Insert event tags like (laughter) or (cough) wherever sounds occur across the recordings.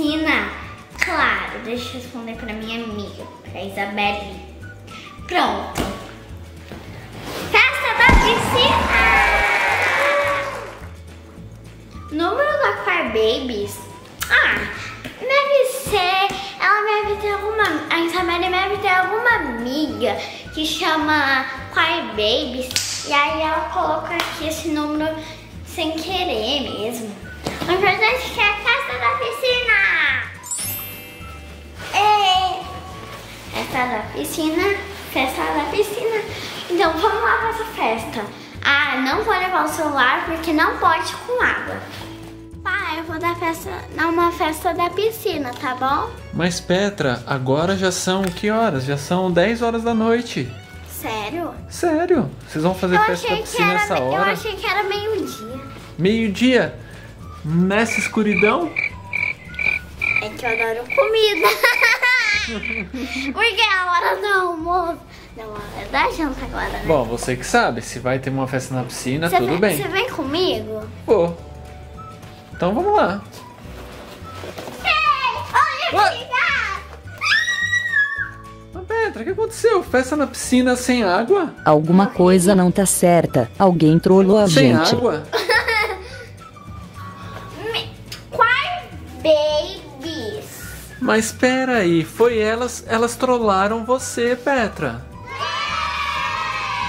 piscina? Claro, deixa eu responder pra minha amiga, pra Isabelle. Pronto. Festa da piscina! Número da Car Babies? Ah, deve ser. Ela deve ter alguma. A Isabelle deve ter alguma amiga que chama Car Babies. E aí ela coloca aqui esse número sem querer mesmo. O importante é que é a festa da piscina! Piscina, festa da piscina. Então vamos lá pra essa festa. Ah, não vou levar o celular porque não pode com água. Pai, eu vou dar festa, uma festa da piscina, tá bom? Mas Petra, agora já são que horas? Já são 10 horas da noite. Sério? Sério? Vocês vão fazer Eu festa da piscina nessa eu hora? achei que era meio-dia. Meio-dia? Nessa escuridão? É que eu adoro comida. (laughs) Porque é a hora do almoço. Não, é da janta agora, né? Bom, você que sabe, se vai ter uma festa na piscina, Você tudo vem, bem. Você vem comigo? Vou. Então vamos lá. Ei, olha aqui, gato. Mas Petra, o que aconteceu? Festa na piscina sem água? Alguma coisa não tá certa. Alguém trollou a sem gente. água? Mas espera aí, foi elas, elas trollaram você, Petra.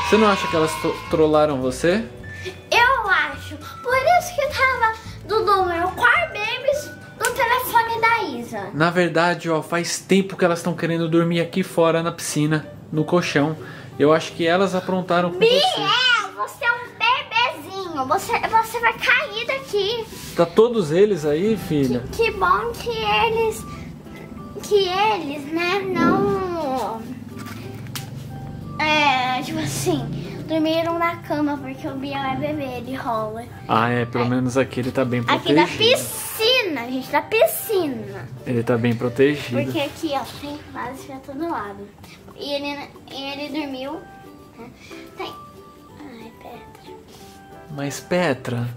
Você não acha que elas tro- trollaram você? Eu acho. Por isso que tava do número Qual babies no telefone da Isa. Na verdade, ó, faz tempo que elas estão querendo dormir aqui fora na piscina, no colchão. Eu acho que elas aprontaram com você. Biel, você é um bebezinho. Você, você vai cair daqui. Tá todos eles aí, filha? Que bom que eles. Que eles, né, não. É, tipo assim, dormiram na cama porque o Biel é bebê, ele rola. Ah, é, pelo menos aqui ele tá bem Aqui protegido. da piscina, gente, da piscina. Ele tá bem protegido. Porque aqui, ó, tem vasos pra todo lado. E ele, ele dormiu. né? Tem. Ai, Petra. Mas Petra,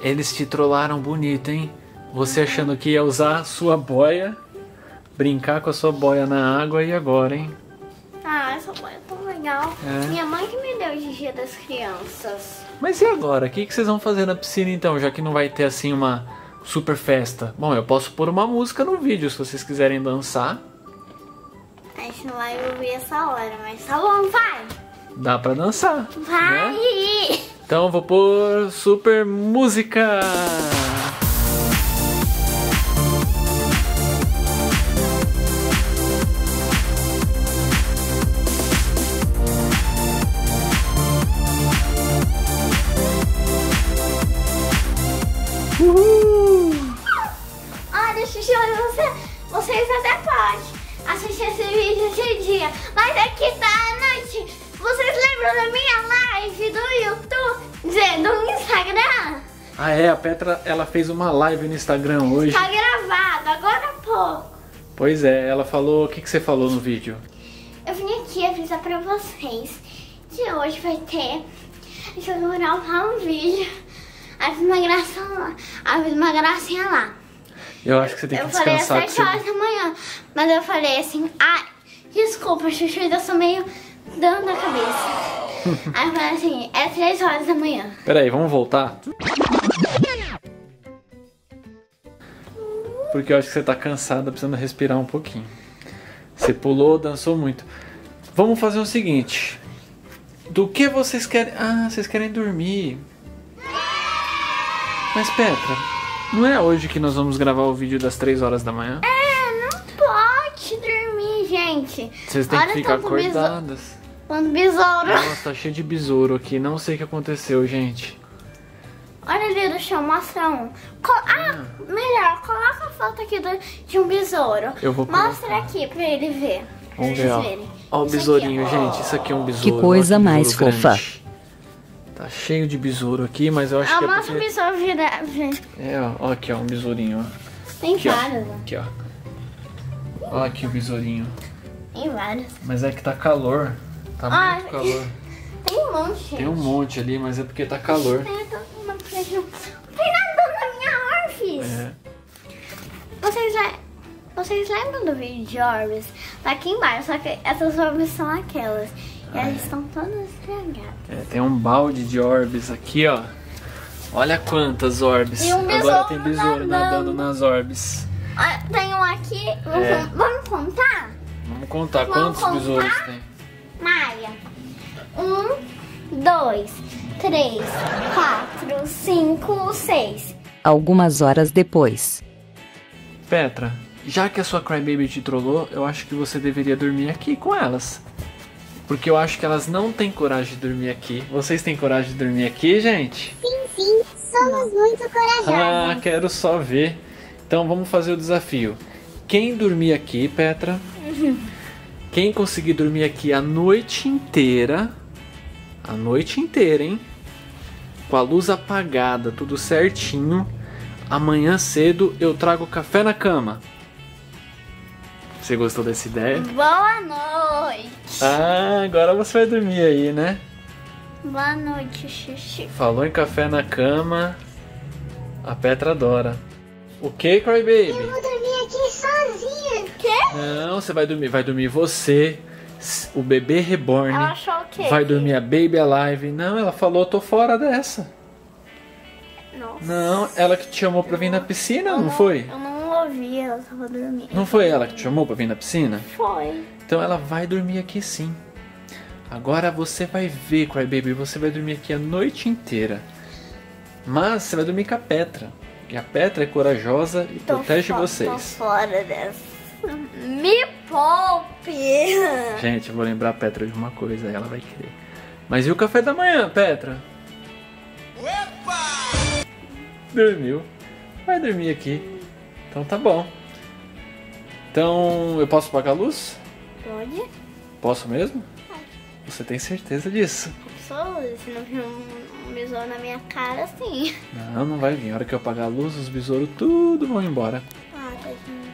eles te trollaram bonito, hein? Você achando que ia usar a sua boia, brincar com a sua boia na água e agora, hein? Ah, essa boia é tão legal. É. Minha mãe que me deu de dia das crianças. Mas e agora? O que, que vocês vão fazer na piscina então, já que não vai ter assim uma super festa? Bom, eu posso pôr uma música no vídeo se vocês quiserem dançar. A gente não vai ouvir essa hora, mas tá bom, vai. Dá pra dançar. Vai. né? Então eu vou pôr super música. Uhul! Olha, Xuxa, você, vocês até podem assistir esse vídeo de dia. Mas aqui tá à noite. Vocês lembram da minha live do YouTube? Do Instagram? Ah é, a Petra ela fez uma live no Instagram hoje. Tá gravado, agora há pouco. Pois é, ela falou. O que, que você falou no vídeo? Eu vim aqui avisar pra vocês que hoje vai ter. Deixa eu gravar um vídeo. Avisa uma graça lá. Avisa uma gracinha lá. Eu acho que você tem que eu falei às descansar. 7 que horas você... da manhã. Mas eu falei assim, ai, desculpa, Chuchu, eu sou meio dando a cabeça. (laughs) Aí eu falei assim, é 3 horas da manhã. Peraí, vamos voltar? Porque eu acho que você tá cansada, precisando respirar um pouquinho. Você pulou, dançou muito. Vamos fazer o seguinte. Do que vocês querem. Ah, vocês querem dormir. Mas Petra, não é hoje que nós vamos gravar o vídeo das 3 horas da manhã? É, não pode dormir, gente. Vocês têm Olha que ficar acordadas. Quando besouro. Nossa, tá cheio de besouro aqui. Não sei o que aconteceu, gente. Olha ali do chão, mostra um. Co- ah, melhor, coloca a foto aqui do- de um besouro. Eu vou Mostra colocar. aqui pra ele ver. Pra Vamos eles ver, ó. verem. Ó o besourinho, ó. gente. Isso aqui é um besouro. coisa ó, mais besouro fofa. grande. Tá cheio de besouro aqui, mas eu acho Ah, que é mostra o porque... besouro virar. É, ó, ó aqui, ó, um besourinho, ó. Tem Aqui, vários, ó. Aqui, ó. Ó aqui o besourinho. Tem vários. Mas é que tá calor. Tá Ah, muito calor. (laughs) Tem um monte. Tem um monte ali, mas é porque tá calor. Tem nada na minha árvore. É. vocês, le- vocês lembram do vídeo de orbes? Tá aqui embaixo, só que essas orbes são aquelas. E elas estão todas estragadas. É, tem um balde de orbes aqui, ó. Olha quantas orbes. Um Agora tem besouro nadando nadando. nas orbes. Olha, tem um aqui. É. Vamos contar? Vamos contar Vamos quantos besouros contar? tem. Maia. Um, dois, três, quatro, cinco, seis. Algumas horas depois. Petra, já que a sua Crybaby te trollou, eu acho que você deveria dormir aqui com elas. Porque eu acho que elas não têm coragem de dormir aqui. Vocês têm coragem de dormir aqui, gente? Sim, sim, somos muito corajosos. Ah, quero só ver. Então vamos fazer o desafio. Quem dormir aqui, Petra? (laughs) Quem conseguir dormir aqui a noite inteira, a noite inteira, hein? Com a luz apagada, tudo certinho. Amanhã cedo eu trago café na cama. Você gostou dessa ideia? Boa noite. Ah, agora você vai dormir aí, né? Boa noite, Xixi. Falou em café na cama. A Petra adora. O que, Crybaby? vou dormir aqui sozinha. Quê? Não, você vai dormir. Vai dormir você, o bebê reborn. Ela achou o quê? Vai dormir a Baby Alive. Não, ela falou, tô fora dessa. Nossa. Não, ela que te chamou pra vir na piscina, não foi? Eu não ouvi, ela tava dormindo. Não foi ela que te chamou pra vir na piscina? Foi. Então ela vai dormir aqui sim. Agora você vai ver, Crybaby, você vai dormir aqui a noite inteira. Mas você vai dormir com a Petra. E a Petra é corajosa e Tô protege fo- Tô vocês. fora dessa. Me poupe. (laughs) Gente, eu vou lembrar a Petra de uma coisa, ela vai querer. Mas e o café da manhã, Petra? Dormiu. Vai dormir aqui. Então tá bom. Então eu posso apagar a luz? Pode? Posso mesmo? Você tem certeza disso? Só se não vir um, besouro na minha cara, sim. Não, não vai vir. A hora que eu apagar a luz, os besouros tudo vão embora. Ah, tadinho.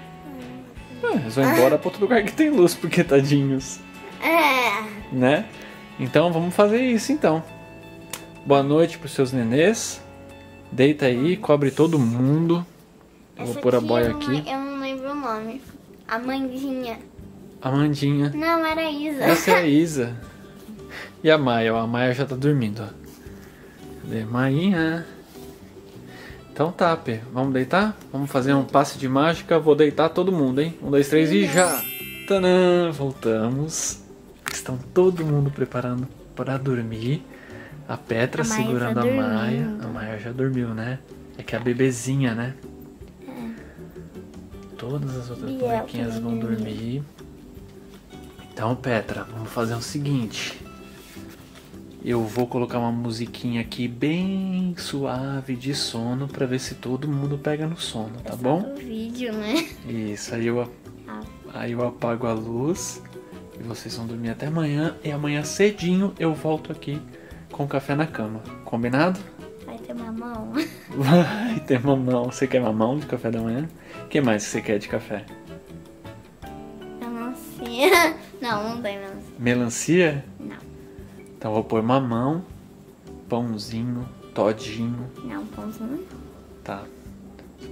Ah, eles vão embora pra outro lugar que tem luz, porque tadinhos. É. Né? Então vamos fazer isso então. Boa noite pros seus nenês. Deita aí, cobre todo mundo. Eu vou Essa pôr a boia não- aqui. Eu não lembro o nome. A Mandinha. Amandinha. Não, era a Isa. Essa é a (laughs) Isa. E a Maia, ó. A Maia já tá dormindo, ó. Cadê? Mainha. Então tá, Pê. Vamos deitar? Vamos fazer um passe de mágica. Vou deitar todo mundo, hein? Um, dois, três e já! Tanã! Voltamos. Estão todo mundo preparando para dormir. A Petra A Maia segurando tá a Maia. A Maia já dormiu, né? É que é a bebezinha, né? Todas as outras Biel bonequinhas também vão dormir. Então, Petra, vamos fazer o seguinte. Eu vou colocar uma musiquinha aqui bem suave de sono pra ver se todo mundo pega no sono, tá bom? O vídeo, né? Isso, aí eu, Ah. aí eu apago a luz e vocês vão dormir até amanhã. E amanhã cedinho eu volto aqui com café na cama. Combinado? Ter mamão. Vai ter mamão. Você quer mamão de café da manhã? O que mais que você quer de café? Melancia. (laughs) Não, não tem melancia. Melancia? Não. Então vou pôr mamão, pãozinho, todinho. Não, pãozinho. Tá.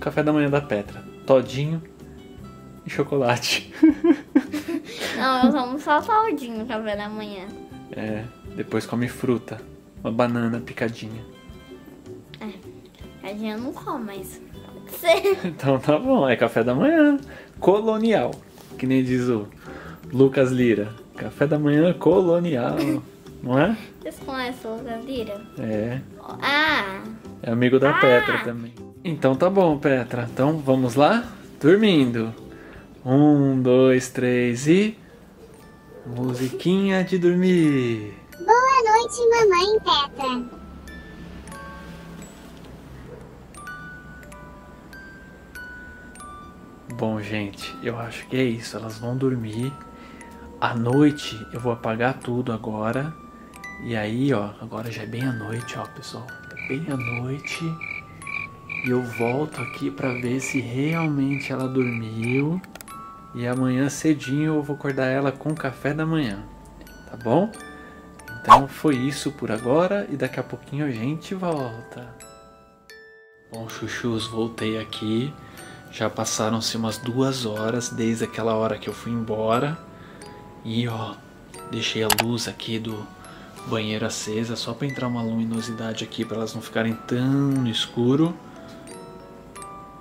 Café da manhã da Petra. Todinho e chocolate. (laughs) Não, eu tomo só saldinho no café da manhã. É, depois come fruta. Uma banana picadinha. Gente não come, mas pode (laughs) ser. (laughs) Então tá bom, é café da manhã. Colonial. Que nem diz o Lucas Lira. Café da manhã colonial. (laughs) Não é? Vocês conhecem o Lucas Lira? É. Ah, É amigo da Ah! Petra também. Então tá bom, Petra. Então vamos lá? Dormindo. Um, dois, três e. Musiquinha de dormir. Boa noite, mamãe Petra. Bom, gente, eu acho que é isso. Elas vão dormir. À noite eu vou apagar tudo agora. E aí, ó, agora já é bem à noite, ó, pessoal. É bem à noite. E eu volto aqui pra ver se realmente ela dormiu. E amanhã cedinho eu vou acordar ela com café da manhã. Tá bom? Então foi isso por agora e daqui a pouquinho a gente volta. Bom, chuchus, voltei aqui. Já passaram-se umas duas horas desde aquela hora que eu fui embora. E ó, deixei a luz aqui do banheiro acesa só para entrar uma luminosidade aqui para elas não ficarem tão no escuro.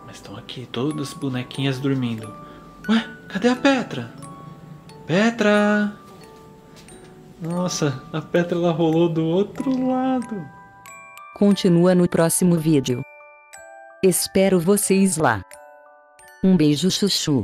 Mas estão aqui todas as bonequinhas dormindo. Ué, cadê a Petra? Petra! Nossa, a Petra ela rolou do outro lado. Continua no próximo vídeo. Espero vocês lá. Um beijo chuchu.